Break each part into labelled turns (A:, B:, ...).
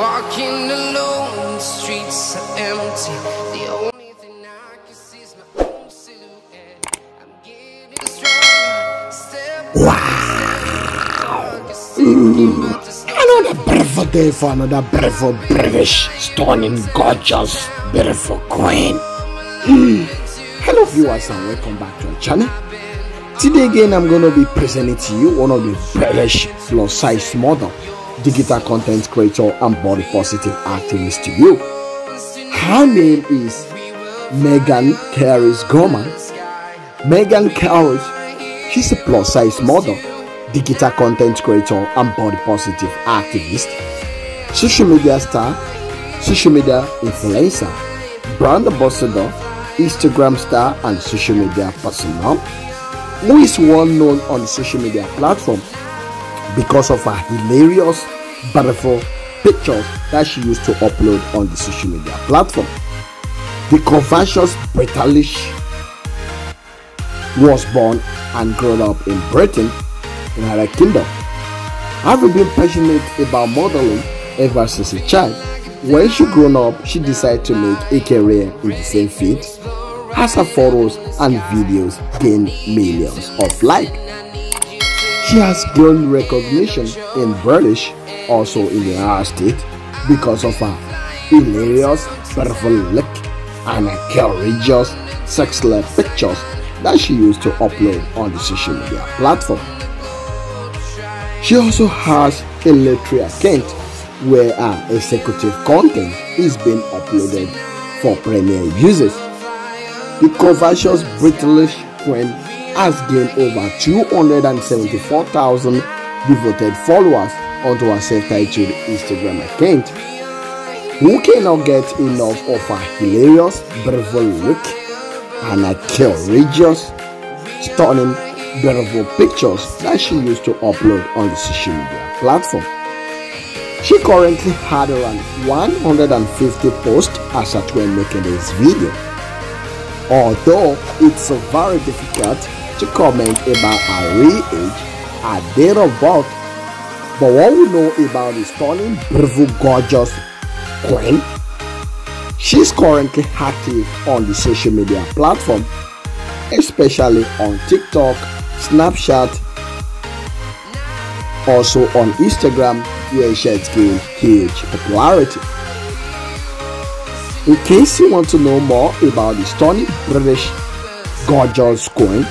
A: Walking alone, the streets are empty. The only thing I can see is my own silhouette. I'm getting stronger. Step
B: wow. Mm. Beautiful day for another beautiful British, stunning, gorgeous, beautiful queen. Hmm. Hello viewers and welcome back to our channel. Today again I'm going to be presenting to you one of the British plus size model digital content creator and body positive activist to you. Her name is Megan Carys Gorman. Megan Carys She's a plus size model, digital content creator, and body positive activist, social media star, social media influencer, brand ambassador, Instagram star, and social media personnel who is well known on the social media platform because of her hilarious, beautiful pictures that she used to upload on the social media platform. The conversations British was born and grew up in Britain, United Kingdom. Having been passionate about modeling ever since a child, when she grew up, she decided to make a career in the same field. As her photos and videos gained millions of likes. She has gained recognition in British, also in the United States, because of her hilarious, look and courageous, sexual pictures that she used to upload on the social media platform. She also has a literary account where her executive content is being uploaded for premier users. The covetous British queen has gained over 274,000 devoted followers onto her self-titled Instagram account who cannot get enough of her hilarious, beautiful look and her courageous, stunning, beautiful pictures that she used to upload on the social media platform. She currently had around 150 posts as at when making this video. Although it's very difficult to comment about her real age, and date of birth, but what we know about the stunning, beautiful, gorgeous queen She's currently active on the social media platform, especially on TikTok, Snapchat, also on Instagram, where she has gained huge popularity. In case you want to know more about the stunning British gorgeous coin,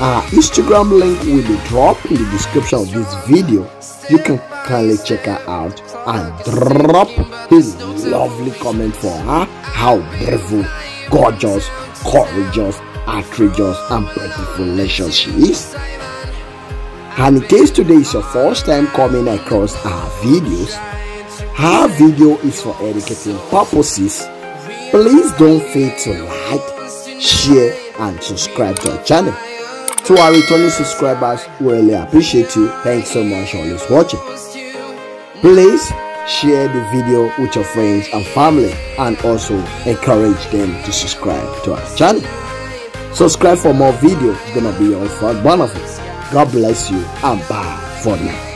B: our Instagram link will be dropped in the description of this video. You can kindly check her out and drop his lovely comment for her how beautiful, gorgeous, courageous, outrageous, and beautiful she is. And in case today is your first time coming across our videos, our video is for educating purposes. Please don't fail to like, share, and subscribe to our channel. To our returning subscribers, we really appreciate you. Thanks so much for always watching. Please share the video with your friends and family and also encourage them to subscribe to our channel. Subscribe for more videos. It's gonna be your fun benefits. God bless you and bye for now.